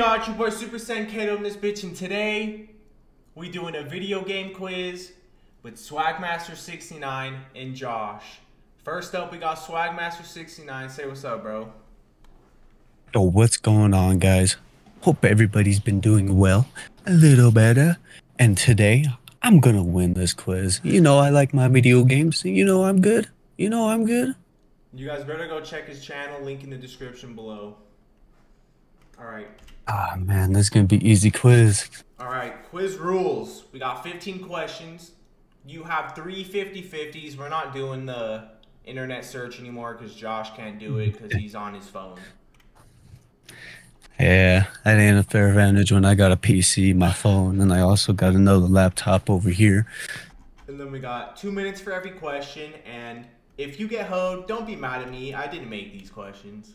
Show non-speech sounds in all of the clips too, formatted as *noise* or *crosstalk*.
y'all? It's your boy Super Saiyan Kado in this bitch, and today we doing a video game quiz with Swagmaster69 and Josh. First up, we got Swagmaster69. Say what's up, bro. Yo, what's going on, guys? Hope everybody's been doing well, a little better. And today, I'm gonna win this quiz. You know, I like my video games. You know, I'm good. You know, I'm good. You guys better go check his channel, link in the description below. Alright. Ah, man, this is gonna be easy quiz. Alright, quiz rules. We got 15 questions. You have three 50 50s. We're not doing the internet search anymore because Josh can't do it because he's on his phone. Yeah, that ain't a fair advantage when I got a PC, my phone, and I also got another laptop over here. And then we got two minutes for every question. And if you get hoed, don't be mad at me. I didn't make these questions.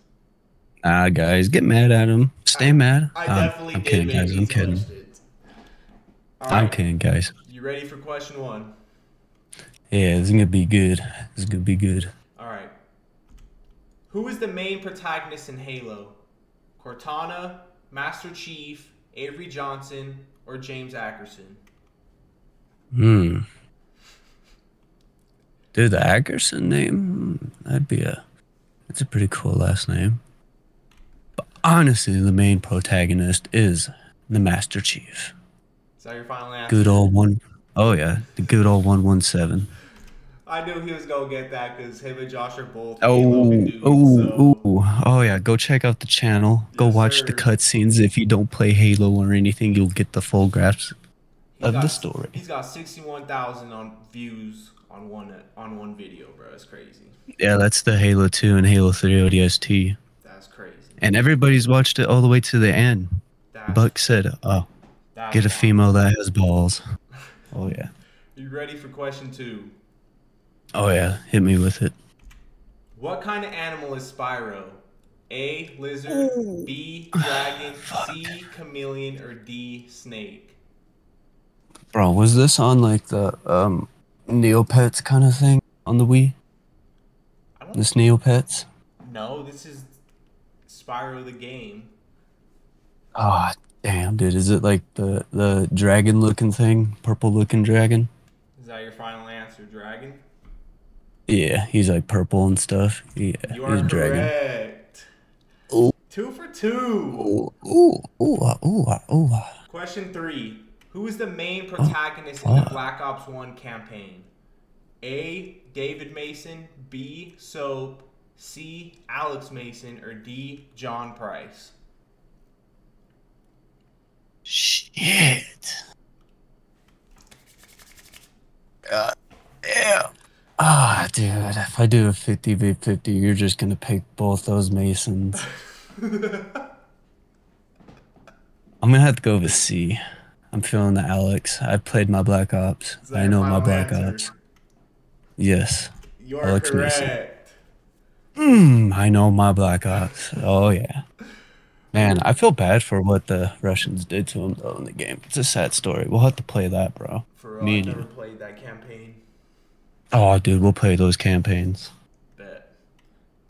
Ah, guys, get mad at him. Stay mad. I Um, definitely I'm kidding, guys. I'm kidding. All I'm kidding, guys. You ready for question one? Yeah, this is gonna be good. This is gonna be good. All right. Who is the main protagonist in Halo? Cortana, Master Chief, Avery Johnson, or James Ackerson? Hmm. Dude, the Ackerson name, hmm, that'd be a, that's a pretty cool last name. Honestly, the main protagonist is the Master Chief. Is that your final answer? Good old one. Oh yeah, the good old one one seven. I knew he was gonna get that because him and Josh are both Oh, dudes, oh, so- oh, oh yeah. Go check out the channel. Go watch sir. the cutscenes. If you don't play Halo or anything, you'll get the full grasp He's of got- the story. He's got sixty-one thousand on views on one on one video, bro. It's crazy. Yeah, that's the Halo 2 and Halo 3 ODST. That's crazy. And everybody's watched it all the way to the end. That's, Buck said, "Oh, get a female that has balls." *laughs* Oh yeah. You ready for question two? Oh yeah. Hit me with it. What kind of animal is Spyro? A. Lizard. B. Dragon. *sighs* C. Chameleon. Or D. Snake. Bro, was this on like the um Neopets kind of thing on the Wii? I don't This Neopets? know. This is Spyro the game. Ah, damn, dude. Is it like the the dragon looking thing, purple looking dragon? Is that your final answer, Dragon? Yeah, he's like purple and stuff. Yeah, You he's are a dragon. correct. Ooh. Two for two. Ooh, ooh, ooh, ah, ooh, ah, ooh. ah. Question three. Who is the main protagonist in the. Black Ops 1 campaign? A. David Mason. B. Soap. C. Alex Mason. Or D. John Price. Shit. God damn. Ah, dude, if I do a 50 v 50, you're just gonna pick both those Masons. *laughs* I'm gonna have to go with C. I'm feeling the Alex. I played my Black Ops. I know my Black answer? Ops. Yes. You are Alex correct. Mason. Mm, I know my Black Ops. Oh yeah. Man, I feel bad for what the Russians did to him though in the game. It's a sad story. We'll have to play that, bro. For real, Me I and never you. played that campaign. Oh, dude, we'll play those campaigns. Bet.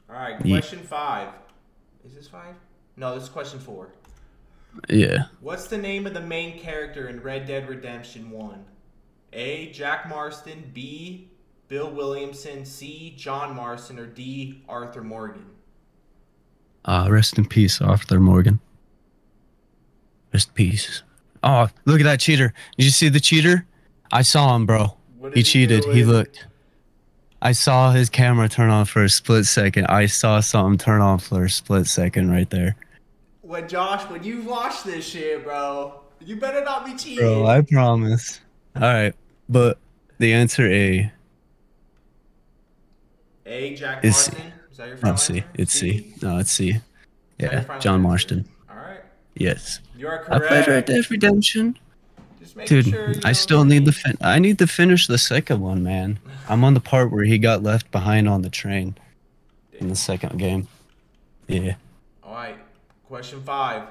All right, question five. Is this five? No, this is question four. Yeah. What's the name of the main character in Red Dead Redemption 1? A. Jack Marston. B. Bill Williamson. C. John Marston. Or D. Arthur Morgan. Uh, rest in peace, Arthur Morgan. Rest in peace. Oh, look at that cheater. Did you see the cheater? I saw him, bro. He cheated. He looked. I saw his camera turn on for a split second. I saw something turn on for a split second right there. When Josh, when you watch this shit, bro, you better not be cheating. Bro, I promise. All right, but the answer A. A. Jack Is C. Marston. Is that your final Not C. answer? It's C. No, it's C. Is that your Yeah, John answer? Marston. All right. Yes. You are correct. I played Red Dead Redemption. Just Dude, sure I still need the fin- I need to finish the second one, man. I'm on the part where he got left behind on the train in the second game. Yeah. All right. Question five.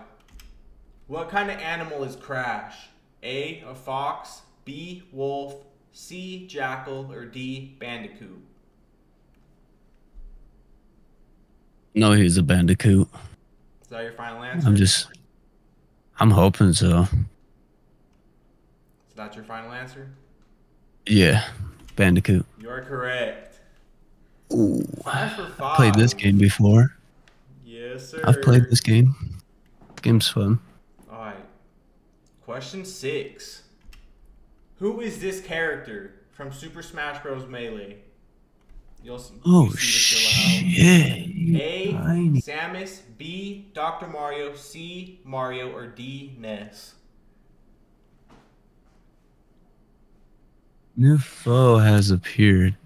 What kind of animal is Crash? A. A fox. B. Wolf. C. Jackal. Or D. Bandicoot. No, he's a bandicoot. Is that your final answer? I'm just I'm hoping so. Is that your final answer? Yeah, Bandicoot. You are correct. Ooh, Five for five. played this game before. Yes, sir. I've played this game. Game's fun. All right. Question six. Who is this character from Super Smash Bros. Melee? You'll Oh see shit! A. Samus. B. Dr. Mario. C. Mario. Or D. Ness. New foe has appeared.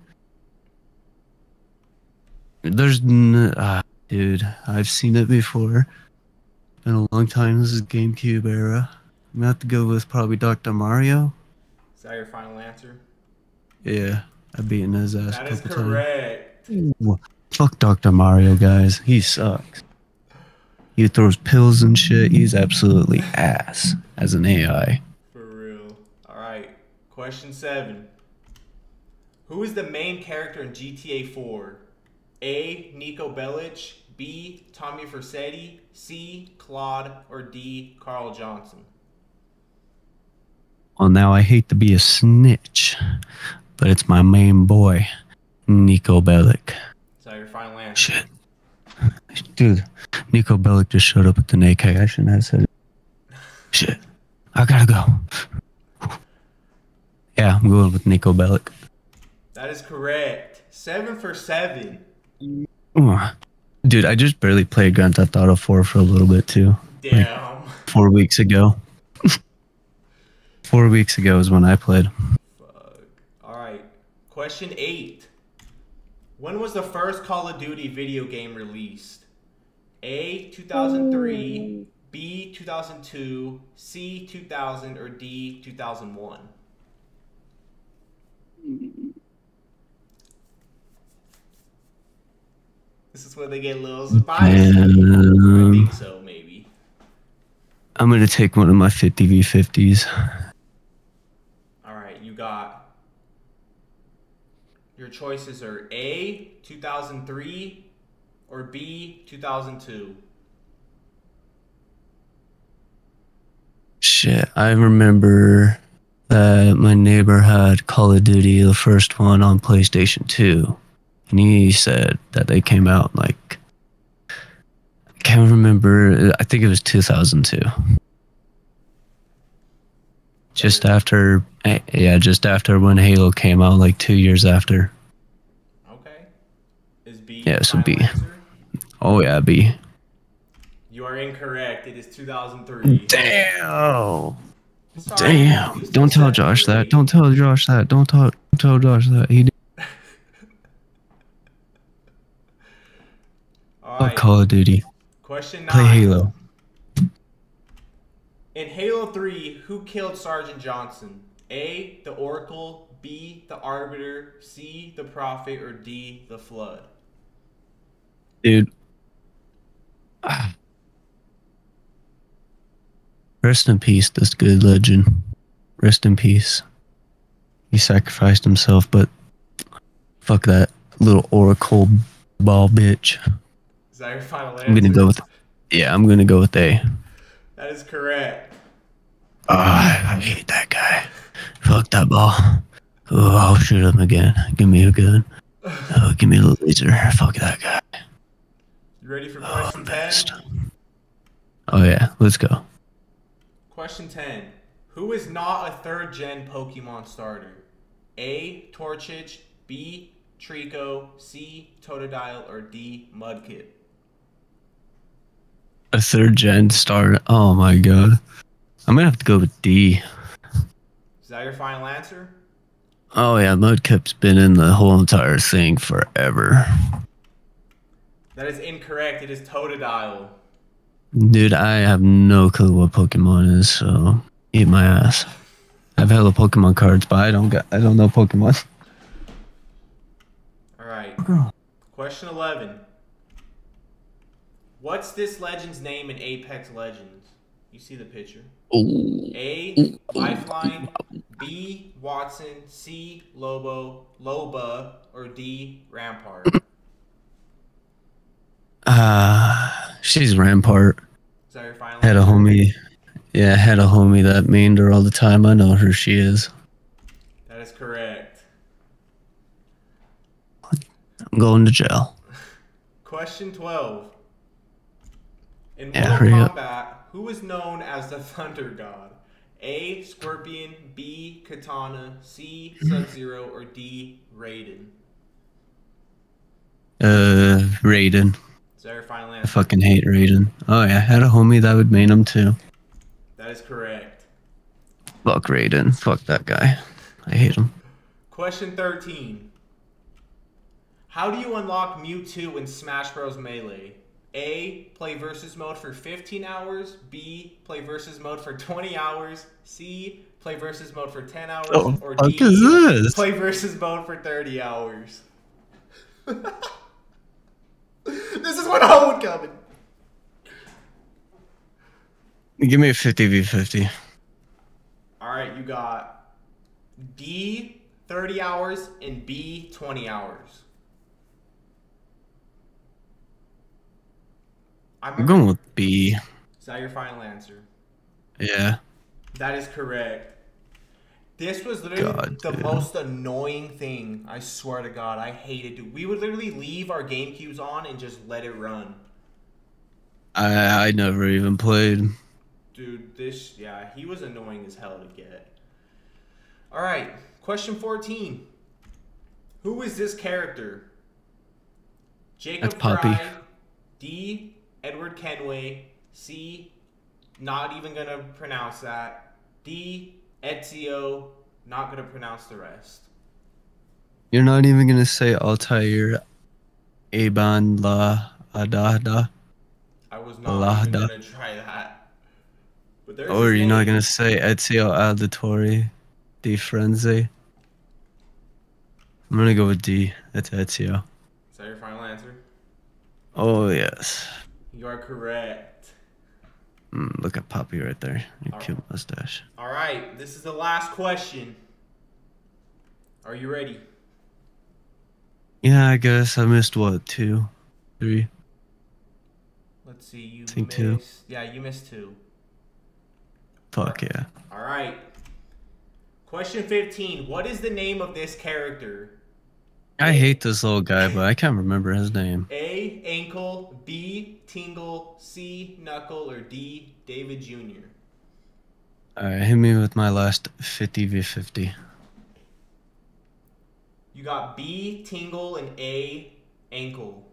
There's, n- ah, dude, I've seen it before. Been a long time. This is GameCube era. I'm gonna have to go with probably Dr. Mario. Is that your final answer? Yeah, I've beaten his ass That a couple times. correct. Ooh, Fuck Dr. Mario, guys. He sucks. He throws pills and shit. He's absolutely ass as an AI. For real. All right. Question seven. Who is the main character in GTA 4? A. Niko Bellic. B. Tommy Vercetti. C. Claude. Or D. Carl Johnson. Well, now I hate to be a snitch, but it's my main boy, Niko Bellic. Is that your final answer? Shit. Dude, Niko Bellic just showed up at the AK. I shouldn't have said it. Shit. I gotta go. Yeah, I'm going with Niko Bellic. That is correct. Seven for seven. Dude, I just barely played Grand Theft Auto 4 for a little bit too. Damn. Four weeks ago. *laughs* Four weeks ago is when I played. Fuck. All right. Question eight. When was the first Call of Duty video game released? A. 2003. B. 2002. C. 2000. Or D. 2001. This is where they get a little spicy. I Um, think so, maybe. I'm gonna take one of my 50 v 50s. All right, you got your choices are A 2003 or B 2002. Shit, I remember that my neighbor had Call of Duty, the first one on PlayStation 2. And he said that they came out like. I can't remember. I think it was 2002. Just after. eh, Yeah, just after when Halo came out, like two years after. Okay. Is B Yeah, so B. answer? Oh, yeah, B. You are incorrect. It is 2003. Damn. Sorry, Damn. Don't tell Josh that. Don't tell Josh that. Don't tell, don't tell Josh that. He did *laughs* right. Call of Duty. Question nine. Play. Halo. In Halo 3, who killed Sergeant Johnson? A. The Oracle. B. The Arbiter. C. The Prophet. Or D. The Flood. Dude. Ah. *sighs* Rest in peace, this good legend. Rest in peace. He sacrificed himself, but fuck that little oracle ball bitch. Is that your final answer? I'm gonna go with yeah, I'm gonna go with A. That is correct. Ah, I hate that guy. Fuck that ball. Oh, I'll shoot him again. Give me a gun. Oh, give me a laser. Fuck that guy. You ready for Oh, question I'm 10? Oh yeah, let's go. Question 10. Who is not a third gen Pokemon starter? A. Torchic. B. Treecko. C. Totodile. Or D. Mudkip. A third gen starter. Oh my god. I'm gonna have to go with D. Is that your final answer? Oh yeah, Mudkip's been in the whole entire thing forever. That is incorrect. It is Totodile. Dude, I have no clue what Pokemon is, so eat my ass. I've hella Pokemon cards, but I don't got I don't know Pokemon. *laughs* All right. Question 11. What's this legend's name in Apex Legends? You see the picture. A. Lifeline. B. Wattson. C. Lobo. Loba. Or D. Rampart. Ah, she's Rampart. Is that your final Had a homie. Yeah, I had a homie that mained her all the time. I know who she is. That is correct. I'm going to jail. *laughs* Question 12. In Yeah, Mortal hurry up. Who is known as the *laughs* Thunder God? A. Scorpion, B. Katana, C. Sub Zero, or D. Raiden? Uh, Raiden. Is that your final I fucking hate Raiden. Oh yeah, I had a homie that would main him too. That is correct. Fuck Raiden. Fuck that guy. I hate him. Question 13. How do you unlock Mewtwo in Smash Bros. Melee? A. Play versus mode for 15 hours. B. Play versus mode for 20 hours. C. Play versus mode for 10 hours. Oh, or D. Play versus mode for 30 hours. *laughs* this is what I would coming. Give me a 50v50. All right, you got D 30 hours and B 20 hours. I'm I'm going with B. Is that your final answer? Yeah. That is correct. This was literally God, the dude. most annoying thing. I swear to God, I hated it. We would literally leave our game cubes on and just let it run. I I never even played. Dude, this, yeah, he was annoying as hell to get. All right, question 14. Who is this character? Jacob That's Poppy. Frye, D. Edward Kenway, C. Not even gonna pronounce that. D. Ezio, not gonna pronounce the rest. You're not even gonna say Altair Aban La Adada? I was not even gonna try that. But Or you're not gonna say Ezio Auditore Di Frenze? I'm gonna go with D. That's Ezio. Is that your final answer? Oh yes. You are correct. Mm, look at Poppy right there. Your Alright. cute mustache. All right, this is the last question. Are you ready? Yeah, I guess I missed what two, three. Let's see. You Think missed. two. Yeah, you missed two. Fuck yeah. All right. Question 15. What is the name of this character? I hate this little guy, but I can't remember his name. A. Ankle. B. Tingle. C. Knuckle. Or D. David Jr. Alright, hit me with my last 50v50. You got B. Tingle and A. Ankle.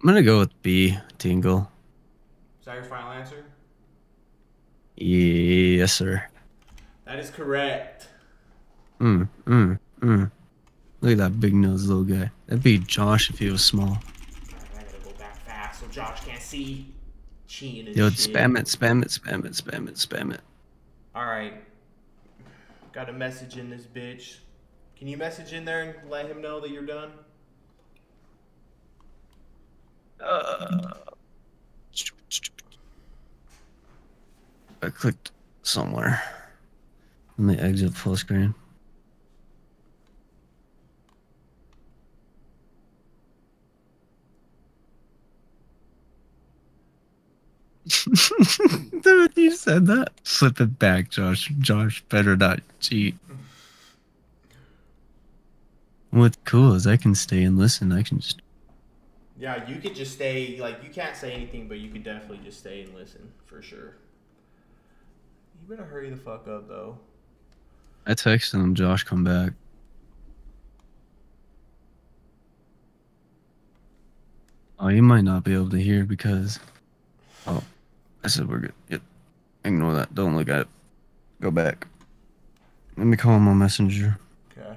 I'm gonna go with B, Tingle. Is that your final answer? Yes, sir. That is correct. Mm, mm, mm. Look at that big nose little guy. That'd be Josh if he was small. Alright, I gotta go back fast so Josh can't see. Cheating Yo, spam it, spam it, spam it, spam it, spam it. All right. Got a message in this bitch. Can you message in there and let him know that you're done? Uh, I clicked somewhere. Let me exit full screen. Dude, you said that. Flip it back, Josh. Josh better not cheat. What's cool is I can stay and listen. I can just Yeah, you could just stay. Like, you can't say anything, but you could definitely just stay and listen for sure. You better hurry the fuck up, though. I texted him, Josh, come back. Oh, you might not be able to hear because. Oh, I said we're good. Yep. Ignore that. Don't look at it. Go back. Let me call him on Messenger. Okay.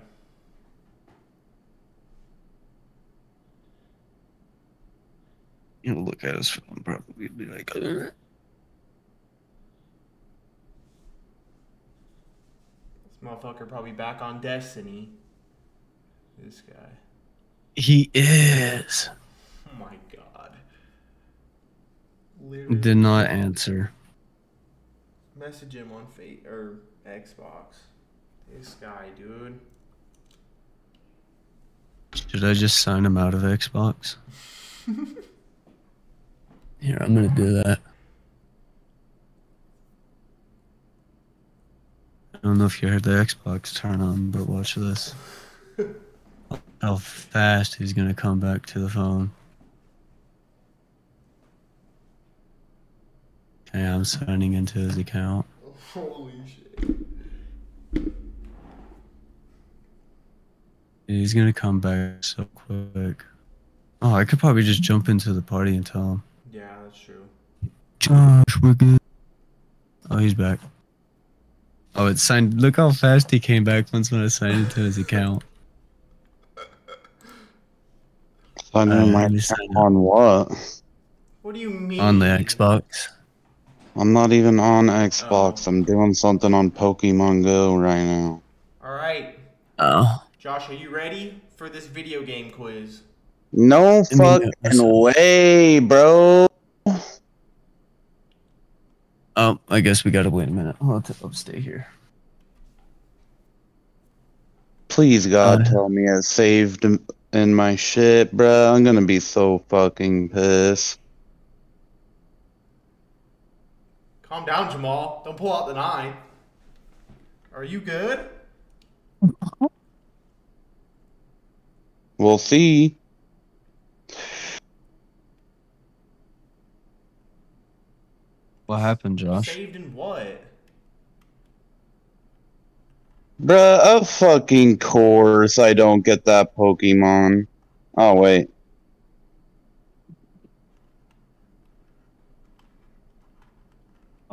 He'll look at his phone, probably be like. This motherfucker probably back on Destiny. This guy. he is. Oh my god. Literally. Did not answer. Message him on Fate or Xbox. This guy, dude. Should I just sign him out of Xbox? *laughs* Here, I'm gonna do that. I don't know if you heard the Xbox turn on, but watch this. *laughs* How fast he's gonna come back to the phone. Okay, I'm signing into his account. Holy shit. He's gonna come back so quick. Oh, I could probably just jump into the party and tell him. Yeah, that's true. Josh, we're good. Oh, he's back. Oh, it's signed. Look how fast he came back once when I signed into his account. Sign Uh, in my account sign on what? What do you mean? On the Xbox. I'm not even on Xbox. Oh. I'm doing something on Pokemon Go right now. All right, Oh. Josh, are you ready for this video game quiz? No I mean, fucking way, bro. Oh, I guess we gotta wait a minute. I'll, t- I'll stay here. Please, God, Uh, tell me it's saved in- in my shit, bro. I'm gonna be so fucking pissed. Calm down, Jamal. Don't pull out the nine. Are you good? We'll see. What happened, Josh? Saved in what? Bruh, of fucking course I don't get that Pokemon. Oh, wait.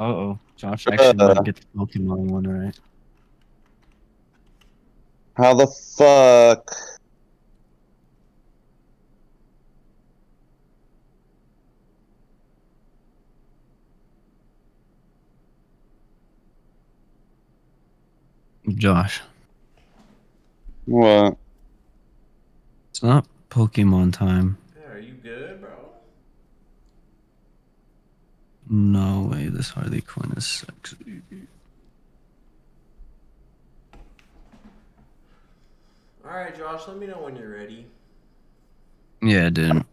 Uh oh. Josh actually Uh. get the Pokemon one right. How the fuck? Josh, What? it's not Pokemon time. Yeah, are you good, bro? No way, this Harley Quinn is sexy. All right, Josh. Let me know when you're ready. Yeah, dude.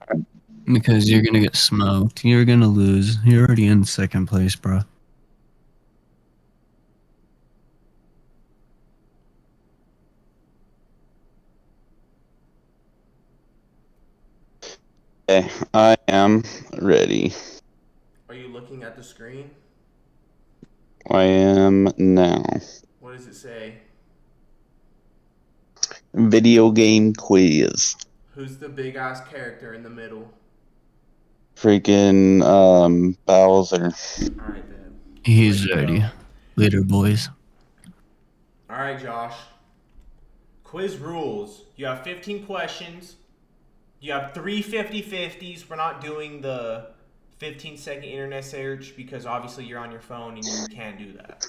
Because you're gonna get smoked. You're gonna lose. You're already in second place, bro. Okay, I am ready. Are you looking at the screen? I am now. What does it say? Video game quiz. Who's the big ass character in the middle? Freaking um Bowser. All right, then. He's ready. Later, boys. All right, Josh. Quiz rules. You have 15 questions. You have three 50 50s. We're not doing the 15 second internet search because obviously you're on your phone and you can't do that.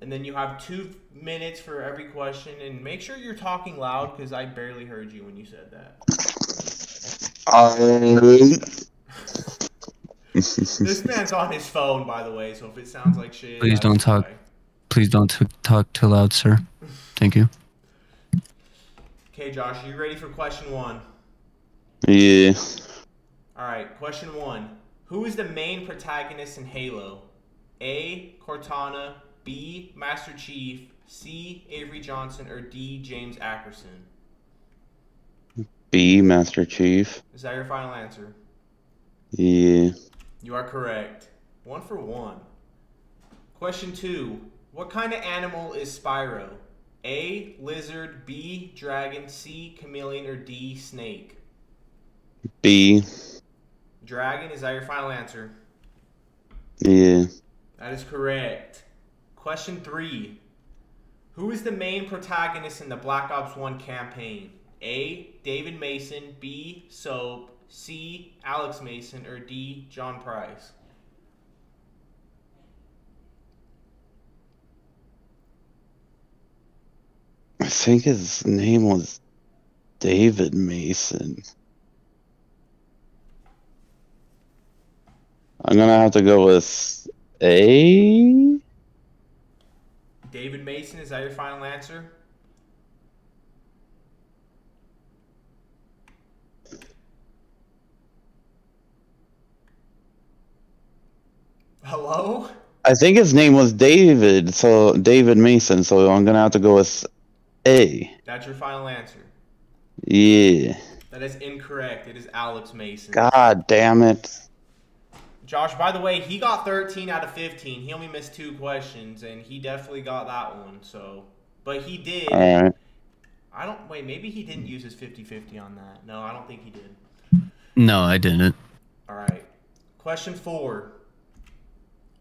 And then you have two minutes for every question. And make sure you're talking loud because I barely heard you when you said that. This man's on his phone, by the way, so if it sounds like shit. Please don't talk. why. Please don't t- talk too loud, sir. Thank you. Okay, Josh, are you ready for question one? yeah. All right, question one. Who is the main protagonist in Halo? A. Cortana, B. Master Chief, C. Avery Johnson, or D. James Ackerson? B Master Chief. Is that your final answer? Yeah. You are correct. One for one. Question two. What kind of animal is Spyro? A. Lizard, B. Dragon, C. Chameleon, or D. Snake? B. Dragon, is that your final answer? Yeah. That is correct. Question three. Who is the main protagonist in the Black Ops 1 campaign? A. David Mason, B. Soap, C. Alex Mason, or D. John Price? I think his name was David Mason. I'm gonna have to go with A. David Mason, is that your final answer? Hello? I think his name was David, so David Mason. So I'm gonna have to go with A. That's your final answer. Yeah. That is incorrect. It is Alex Mason. God damn it. Josh, by the way, he got 13 out of 15. He only missed two questions, and he definitely got that one. So, but he did. All right. I don't wait. Maybe he didn't use his 50-50 on that. No, I don't think he did. No, I didn't. All right. Question four.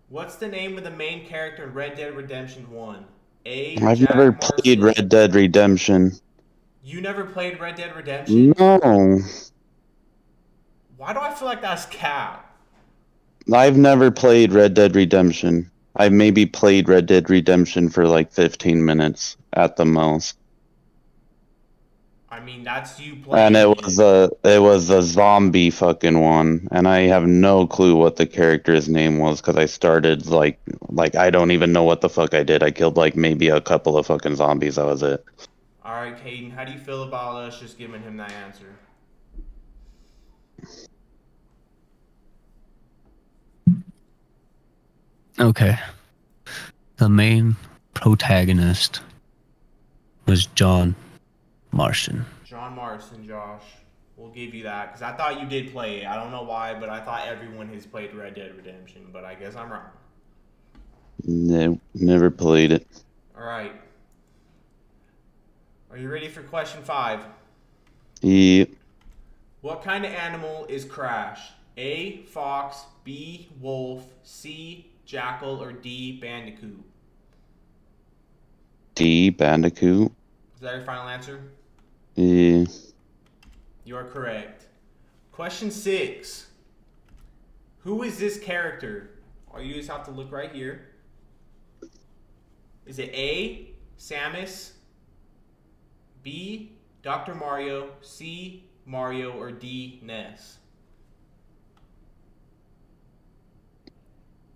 What's the name of the main character in Red Dead Redemption One? A. I've Jack never played Red Dead Redemption. You never played Red Dead Redemption? No. Why do I feel like that's cap? I've never played Red Dead Redemption. I maybe played Red Dead Redemption for like 15 minutes at the most. I mean, that's you playing. And it was a it was a zombie fucking one, and I have no clue what the character's name was because I started like like I don't even know what the fuck I did. I killed like maybe a couple of fucking zombies. That was it. All right, Caden, how do you feel about us just giving him that answer? Okay. The main protagonist was John Marston. John Marston, Josh. We'll give you that because I thought you did play it. I don't know why, but I thought everyone has played Red Dead Redemption, but I guess I'm wrong. No, never played it. All right. Are you ready for question five? Yeah. What kind of animal is Crash? A. Fox. B. Wolf. C. Jackal. Or D. Bandicoot? D Bandicoot. Is that your final answer? Yeah. You are correct. Question six. Who is this character? Or you just have to look right here. Is it A. Samus? B. Dr. Mario? C. Mario? Or D. Ness?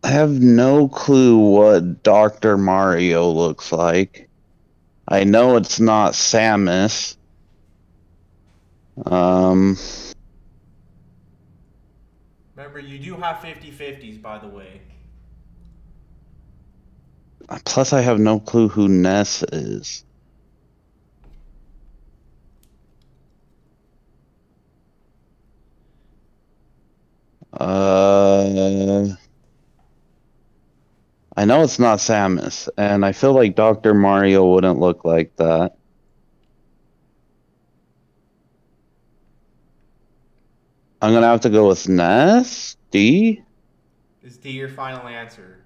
I have no clue what Dr. Mario looks like. I know it's not Samus. Um, Remember, you do have 50 50s, by the way. plus I have no clue who Ness is. Uh, I know it's not Samus, and I feel like Dr. Mario wouldn't look like that. I'm gonna have to go with Ness. D. Is D your final answer?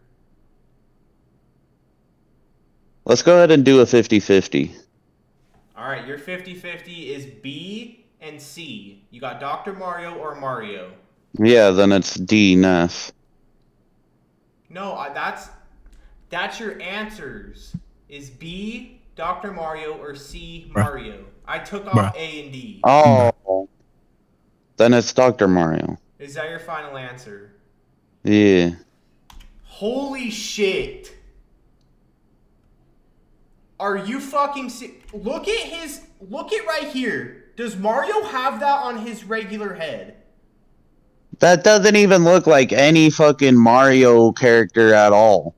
Let's go ahead and do a 50-50. All right, your 50 50 is B and C. You got Dr. Mario or Mario? Yeah, then it's D. Ness. No, that's that's your answers. Is B Dr. Mario or C Mario? I took off Bruh. A and D. Oh. Then it's Dr. Mario. Is that your final answer? Yeah. Holy shit! Are you fucking si- Look at his look at right here. Does Mario have that on his regular head? That doesn't even look like any fucking Mario character at all.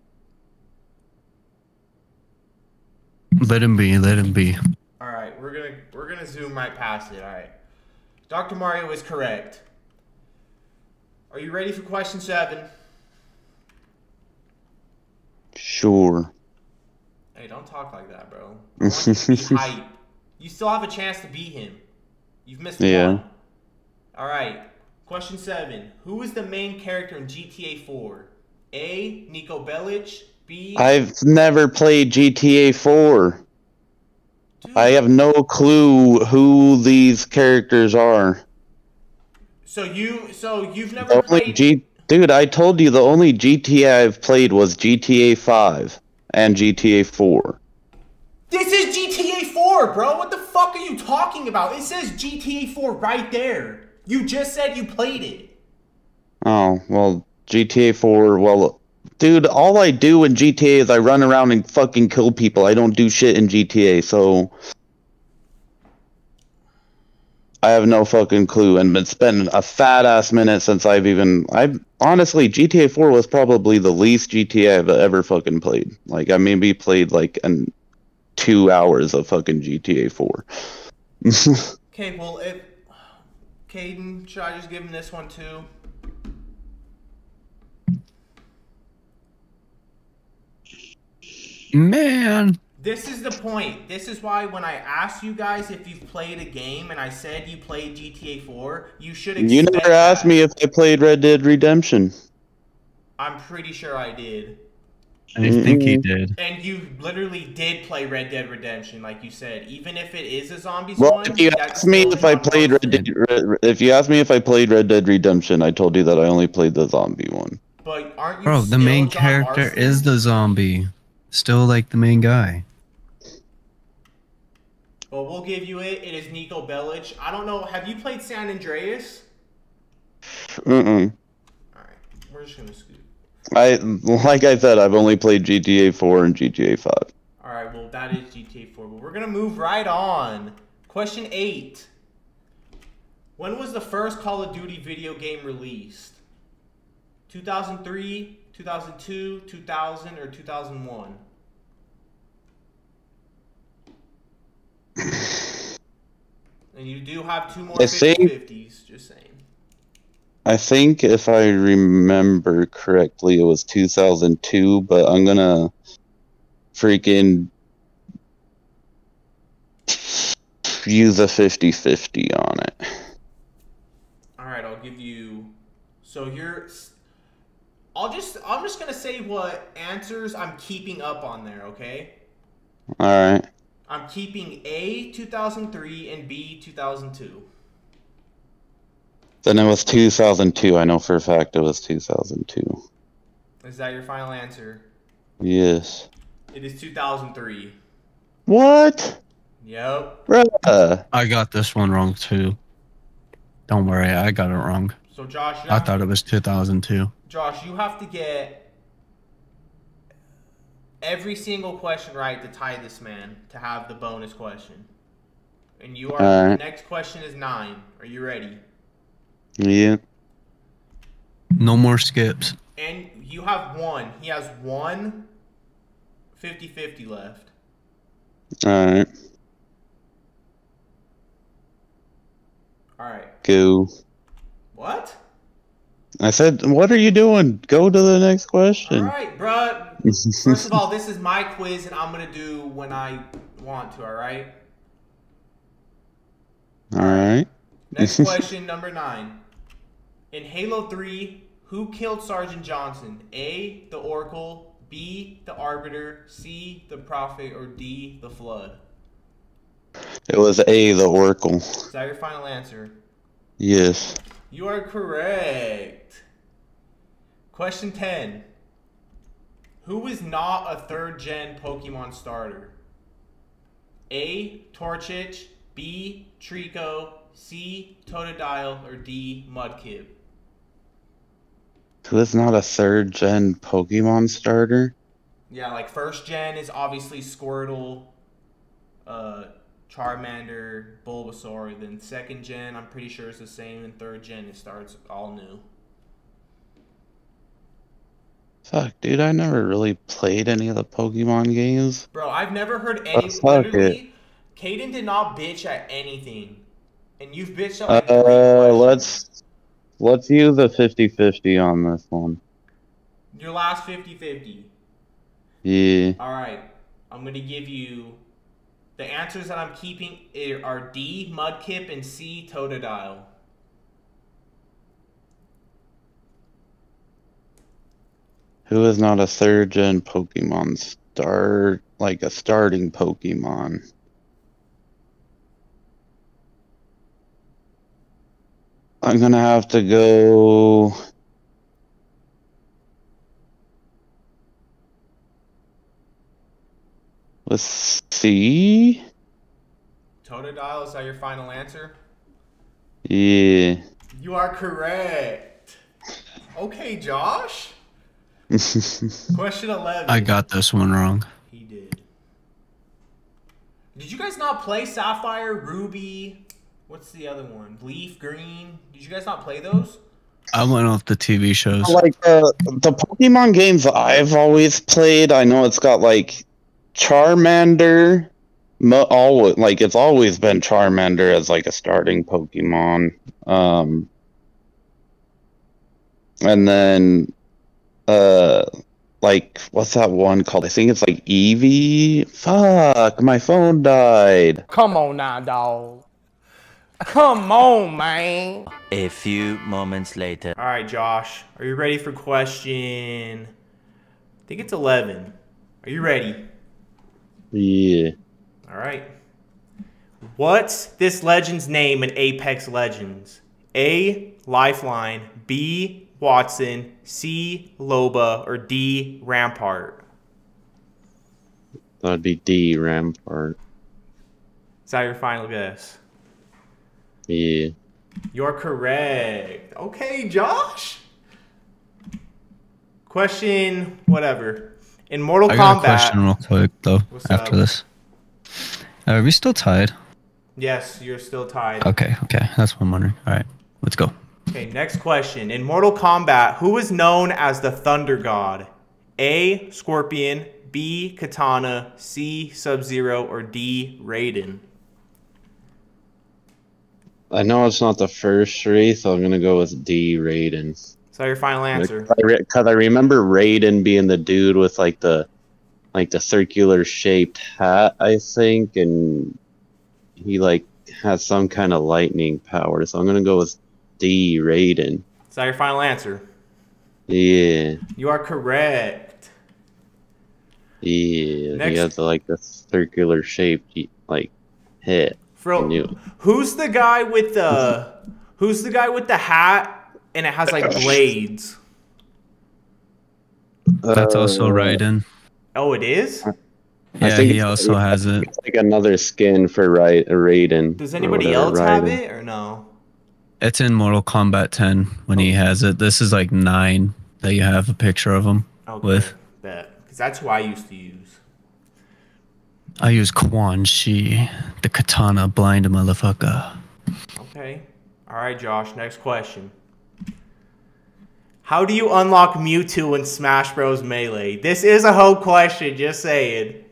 Let him be, let him be. All right, we're gonna we're gonna zoom right past it. All right, Dr. Mario is correct. Are you ready for question seven? Sure. Hey, don't talk like that, bro. *laughs* You hype. You still have a chance to beat him. You've missed Yeah. one. All right. Question seven. Who is the main character in GTA 4? A. Niko Bellic. I've never played GTA 4. Dude, I have no clue who these characters are. So you so you've never The only played. G Dude, I told you the only GTA I've played was GTA 5 and GTA 4. This is GTA 4, bro. What the fuck are you talking about? It says GTA 4 right there. You just said you played it. Oh, well, GTA 4, well, dude, all I do in GTA is I run around and fucking kill people. I don't do shit in GTA, so I have no fucking clue, and it's been a fat ass minute since I've even. I honestly, GTA 4 was probably the least GTA I've ever fucking played. Like, I maybe played like an two hours of fucking GTA 4. *laughs* Okay, well, if Caden, should I just give him this one too? Man, This is the point. This is why when I asked you guys if you've played a game and I said you played GTA 4, you should expect you never asked that. me if I played Red Dead Redemption. I'm pretty sure I did. I think he did. And you literally did play Red Dead Redemption, like you said. Even if it is a zombies Well, one, if you that's asked me if I played Red. Dead, Red- if you asked me if I played Red Dead Redemption, I told you that I only played the zombie one. But aren't you Bro, the main John character Marston? is the zombie. Still like the main guy. Well, we'll give you it. It is Niko Bellic. I don't know. Have you played San Andreas? Mm-mm. All right, we're just gonna scoot. I like I said, I've only played GTA 4 and GTA 5. All right, well that is GTA 4, but we're gonna move right on. Question eight. When was the first Call of Duty video game released? 2003, 2002, 2000, or 2001? And you do have two more I think- 50-50s, just saying. I think if I remember correctly, it was 2002, but I'm gonna freaking use a 50 50 on it. All right, I'll give you. So you're. I'll just. I'm just gonna say what answers I'm keeping up on there. Okay. Alright. I'm keeping A 2003 and B 2002. Then it was 2002. I know for a fact it was 2002. Is that your final answer? Yes. It is 2003. What? Yep. Bruh. I got this one wrong too. Don't worry, I got it wrong. So Josh, I have, thought it was 2002. Josh, you have to get every single question right to tie this man to have the bonus question. And you are. The next question is nine. Are you ready? Yeah. No more skips. And you have one. He has one 50 50 left. Alright. All right. Go. What? I said, what are you doing? Go to the next question. right, bruh. First of *laughs* all, this is my quiz, and I'm going to do when I want to, all right? Alright. Next *laughs* question, number nine. In Halo 3, who killed Sergeant Johnson? A, the Oracle, B, the Arbiter, C, the Prophet, or D, the Flood? It was A, the Oracle. Is that your final answer? Yes. You are correct. Question 10. Who is not a third gen Pokemon starter? A. Torchic, B. Treecko, C. Totodile, or D. Mudkip? Who is not a third gen Pokemon starter? Yeah, like first gen is obviously Squirtle, uh, Charmander, Bulbasaur. Then second gen, I'm pretty sure it's the same. And third gen, it starts all new. Fuck, dude, I never really played any of the Pokemon games. Bro, I've never heard any. fuck literally, Caden did not bitch at anything, and you've bitched at like Uh, let's let's use a 50-50 on this one. Your last 50-50. Yeah. All right, I'm gonna give you the answers that I'm keeping are D Mudkip and C Totodile. Who is not a third gen Pokemon start like a starting Pokemon? I'm gonna have to go. Let's see. Totodile is that your final answer? Yeah. You are correct. Okay, Josh. *laughs* Question 11. I got this one wrong. He did. Did you guys not play Sapphire, Ruby? what's the other one? Leaf Green. Did you guys not play those? I went off the TV shows. Like the the Pokemon games I've always played, I know it's got like Charmander. Mo- always like it's always been Charmander as like a starting Pokemon. Um, and then uh like what's that one called? I think it's like Eevee. Fuck, my phone died. Come on now, dog. Come on, man. A few moments later. All right, Josh. Are you ready for question? I think it's 11. Are you ready? Yeah. All right. What's this legend's name in Apex Legends? A. Lifeline. B. Wattson. C. Loba. Or D. Rampart. That'd be D Rampart. Is that your final guess? Yeah. You're correct. Okay, Josh. Question, whatever. In Mortal I got Kombat. a question real quick though. After up? this, are we still tied? Yes, you're still tied. Okay, okay, that's what I'm wondering. All right, let's go. Okay, next question. In Mortal Kombat, who is known as the Thunder God? A. Scorpion, B. Katana, C. Sub Zero, or D. Raiden? I know it's not the first three, so I'm gonna go with D Raiden. So your final answer? Because I remember Raiden being the dude with like the like the circular shaped hat, I think, and he like has some kind of lightning power. So I'm gonna go with D Raiden. Is that your final answer? Yeah, You are correct. yeah. Next- He has like a circular shaped like hit. I Fro, knew. who's the guy with the who's the guy with the hat and it has like *coughs* blades? That's also Uh, Raiden. Oh, it is? I Yeah, think he also has it. It's like another skin for Ra- Raiden. Does anybody whatever, else have it or no? It's in Mortal Kombat 10 when he oh. has it. This is like nine that you have a picture of him Okay, with. Because that's who I used to use. I use Quan Chi, the katana blind motherfucker. Okay. All right, Josh. Next question. How do you unlock Mewtwo in Smash Bros. Melee? This is a whole question, just saying.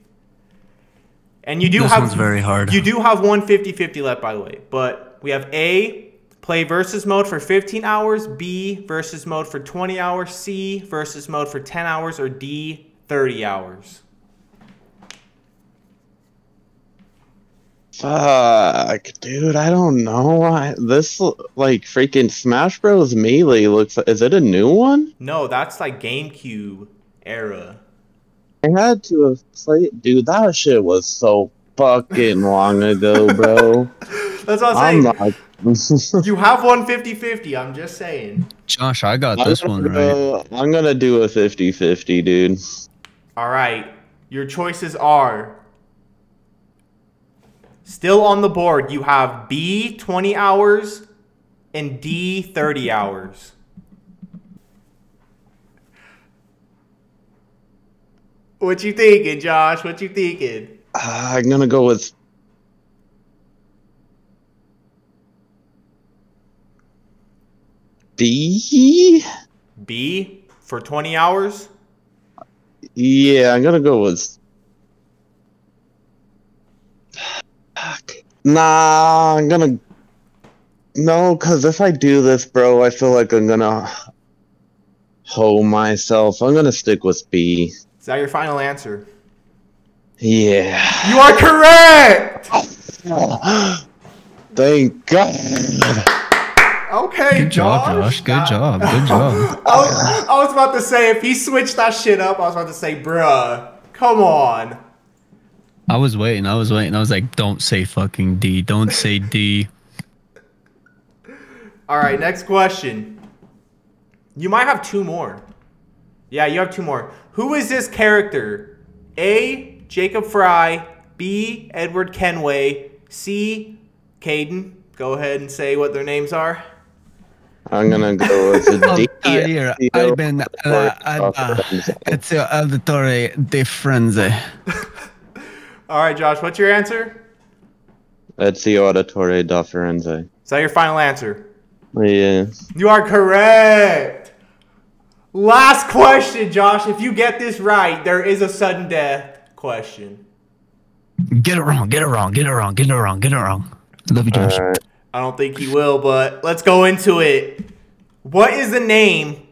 And you do This have one's very hard. You do have one 50-50 left, by the way. But we have A, play versus mode for 15 hours, B, versus mode for 20 hours, C, versus mode for 10 hours, or D, 30 hours. Fuck, dude, I don't know. I, this like freaking Smash Bros. Melee looks. Is it a new one? No, that's like GameCube era. I had to have played. Dude, that shit was so fucking long ago, bro. *laughs* That's what I'm I'm saying. not. *laughs* You have one 50-50, I'm just saying. Josh, I got I'm this gonna one right. go- I'm gonna do a 50-50, dude. All right. Your choices are still on the board. You have B 20 hours and D 30 hours. What you thinking, Josh? What you thinking? Uh, I'm gonna go with. D. B for 20 hours? Yeah, I'm gonna go with. Fuck. Nah, I'm gonna. No, because if I do this, bro, I feel like I'm gonna hoe myself. I'm gonna stick with B. Is that your final answer? Yeah. You are correct. *gasps* Thank God. Okay, Good job, Josh. Good job. Good job. *laughs* I was, I was about to say if he switched that shit up, I was about to say, bruh, come on. I was waiting. I was waiting. I was like, don't say fucking D. Don't say D. All right, next question. You might have two more. Yeah, you have two more. Who is this character? A. Jacob Frye. B. Edward Kenway. C. Caden. Go ahead and say what their names are. I'm gonna go with *laughs* the D. Oh, here, I've been. Uh, uh, it's your auditory difference. *laughs* All right, Josh, what's your answer? Ezio Auditore da Firenze. Is that your final answer? Yeah. You are correct. Last question, Josh. If you get this right, there is a sudden death question. Get it wrong. Get it wrong. Get it wrong. Get it wrong. Get it wrong. Love you, Josh. Alright. I don't think he will, but let's go into it. What is the name?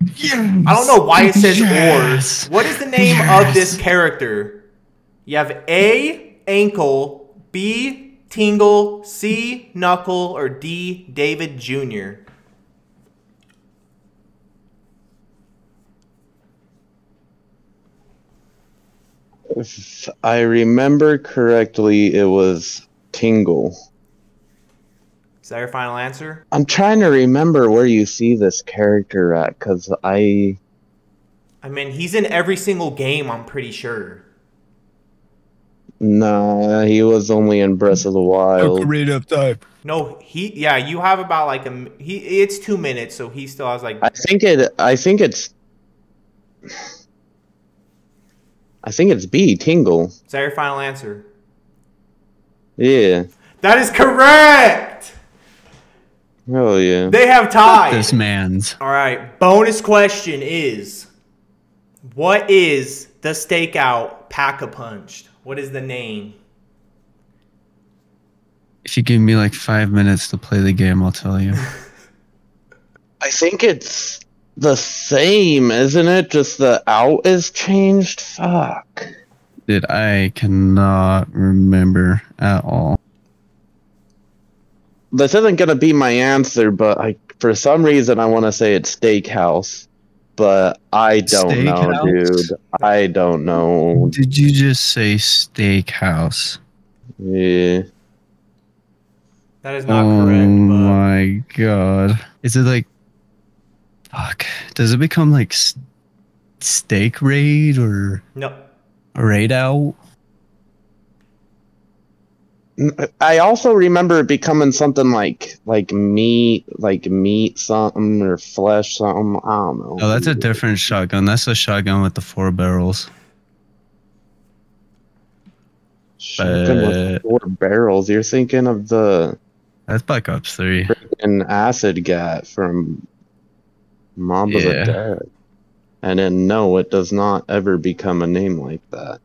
I don't know why it says Yes. or. What is the name of this character? You have A, Ankle, B, Tingle, C, Knuckle, or D, David Jr. If I remember correctly, it was Tingle. Is that your final answer? I'm trying to remember where you see this character at, cause I I mean, he's in every single game, I'm pretty sure. no, he was only in Breath of the Wild. Ocarina of Time. No, he yeah, you have about like a he it's 2 minutes, so he still has like I think it. I think it's. I think it's B Tingle. Is that your final answer? Yeah. That is correct. Oh yeah. They have tied. This man's. All right. Bonus question is What is the stakeout pack a punched? What is the name? If you give me like five minutes to play the game, I'll tell you. *laughs* I think it's the same, isn't it? Just the out is changed. Fuck. Dude, I cannot remember at all. This isn't gonna be my answer, but I for some reason I want to say it's Steakhouse, but I don't know, dude. I don't know. Did you just say steakhouse? Yeah. That is not oh correct, but my god. Is it like. Fuck. Does it become like s- steak raid or no. raid out? I also remember it becoming something like like meat, like meat something or flesh something. I don't know. Oh, that's a different shotgun. That's a shotgun with the four barrels. Shotgun with Uh, four barrels. You're thinking of the That's Black Ops 3. an acid gat from of Yeah. the Dead. And then no, it does not ever become a name like that.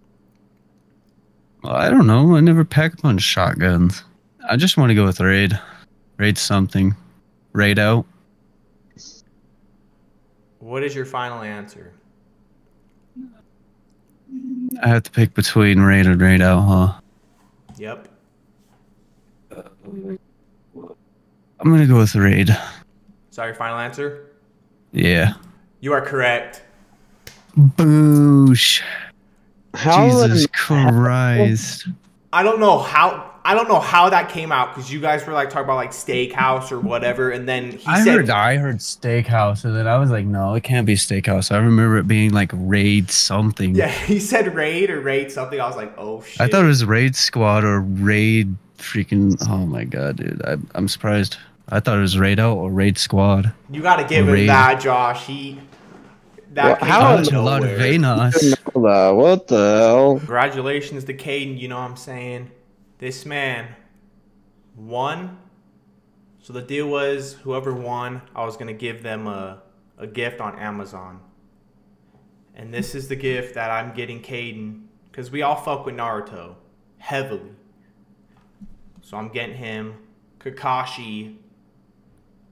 Well, I don't know. I never pack a bunch of shotguns. I just want to go with raid. Raid something. Raid out. What is your final answer? I have to pick between raid and raid out, huh? Yep. I'm gonna go with raid. Is that your final answer? Yeah. You are correct. Boosh. How Jesus Christ. I don't know how I don't know how that came out because you guys were like talking about like steakhouse or whatever, and then he I said heard I heard steakhouse, and then I was like, no, it can't be steakhouse. I remember it being like raid something. yeah, *laughs* he said raid or raid something. I was like, oh shit. I thought it was raid squad or raid freaking. Oh my god, dude! I, I'm surprised. I thought it was raid out or raid squad. you got to give him that, Josh. He that Well, how out is of a lot of nowhere. Venos. Uh, what the hell? Congratulations to Caden. You know what I'm saying? This man won. So the deal was whoever won, I was gonna give them a, a gift on Amazon. And this is the gift that I'm getting Caden because we all fuck with Naruto heavily. So I'm getting him Kakashi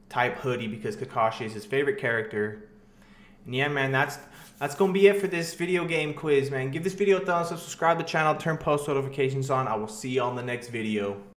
type hoodie because Kakashi is his favorite character. Yeah, man, that's that's gonna be it for this video game quiz, man. Give this video a thumbs up, subscribe to the channel, turn post notifications on. I will see you on the next video.